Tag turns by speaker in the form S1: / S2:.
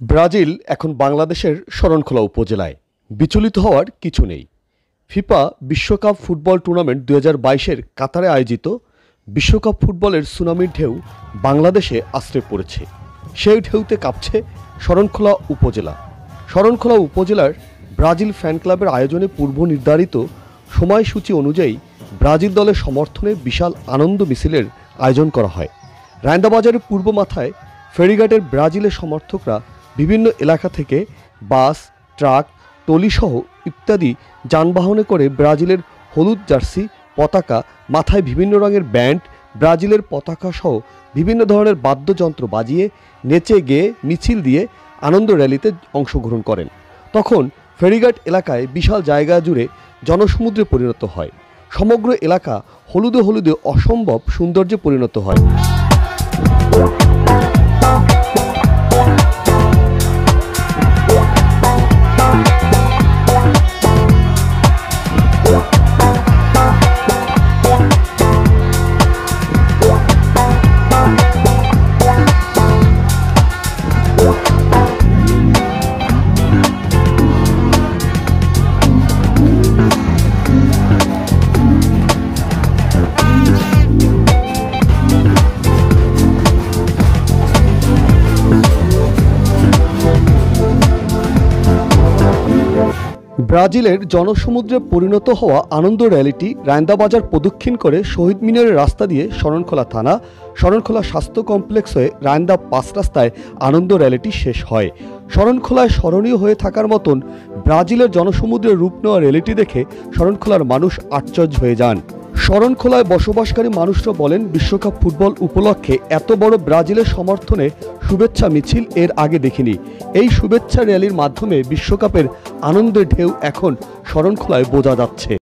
S1: Brazil এখন বাংলাদেশের শরণখোলা উপজেলায়। বিচলিত হওয়ার কিছু নেই। ফিফা বিশ্বকাপ ফুটবল টুর্নামেন্ট দু হাজার বাইশের কাতারে আয়োজিত বিশ্বকাপ ফুটবলের সুনামির ঢেউ বাংলাদেশে আশ্রে পড়েছে। সেই ঢেউতে কাঁপছে শরণখোলা উপজেলা। শরণখোলা উপজেলার ব্রাজিল ফ্যান ক্লাবের আয়োজনে পূর্ব নির্ধারিত সময়সূচি অনুযায়ী ব্রাজিল দলের সমর্থনে বিশাল আনন্দ মিছিলের আয়োজন করা হয়। রায়ন্দাবাজারের পূর্ব মাথায় ফেরিঘাটের ব্রাজিলের সমর্থকরা বিভিন্ন এলাকা থেকে বাস, ট্রাক টলিসহ ইত্যাদি যানবাহনে করে ব্রাজিলের হলুদ জার্সি পতাকা, মাথায় বিভিন্ন রঙের ব্যান্ড, ব্রাজিলের পতাকা সহ বিভিন্ন ধরনের বাদ্যযন্ত্র বাজিয়ে নেচে গেয়ে মিছিল দিয়ে আনন্দ র্যালিতে অংশগ্রহণ করেন। তখন ফেরিঘাট এলাকায় বিশাল জায়গা জুড়ে জনসমুদ্রে পরিণত হয়। সমগ্র এলাকা হলুদে হলুদে অসম্ভব সৌন্দর্যে পরিণত হয়। ব্রাজিলের জনসমুদ্রে পরিণত হওয়া আনন্দ র্যালিটি রায়ন্দাবাজার প্রদক্ষিণ করে শহীদ মিনারের রাস্তা দিয়ে শরণখোলা থানা, শরণখোলা স্বাস্থ্য কমপ্লেক্স হয়ে রায়ন্দা পাঁচ রাস্তায় আনন্দ র্যালিটি শেষ হয়। শরণখোলায় স্মরণীয় হয়ে থাকার মতন ব্রাজিলের জনসমুদ্রে রূপ নেওয়া র্যালিটি দেখে শরণখোলার মানুষ আশ্চর্য হয়ে যান। শরণখোলায় বসবাসকারী মানুষরা বলেন, বিশ্বকাপ ফুটবল উপলক্ষে এত বড় ব্রাজিলের সমর্থনে শুভেচ্ছা মিছিল এর আগে দেখিনি। এই শুভেচ্ছা র্যালির মাধ্যমে বিশ্বকাপের আনন্দের ঢেউ এখন শরণখোলায় বোঝা যাচ্ছে।